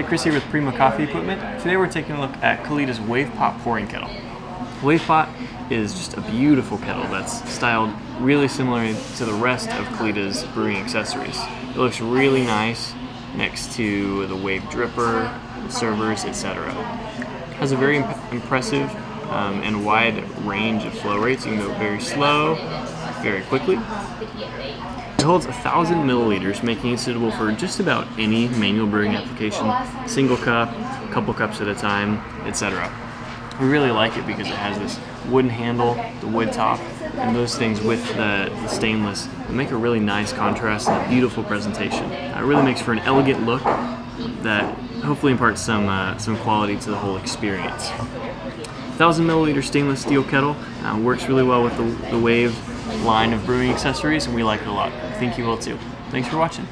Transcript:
Chris here with Prima Coffee Equipment. Today we're taking a look at Kalita's Wave Pot pouring kettle. Wave Pot is just a beautiful kettle that's styled really similar to the rest of Kalita's brewing accessories. It looks really nice next to the Wave dripper, servers, etc. Has a very imp impressive um, and wide range of flow rates. You can go very slow, very quickly. It holds a thousand milliliters, making it suitable for just about any manual brewing application, single cup, couple cups at a time, etc. We really like it because it has this wooden handle, the wood top, and those things with the, stainless make a really nice contrast and a beautiful presentation. It really makes for an elegant look that hopefully imparts some uh, some quality to the whole experience. 1000 milliliter stainless steel kettle uh, works really well with the, the Wave line of brewing accessories, and we like it a lot. I think you will too. Thanks for watching.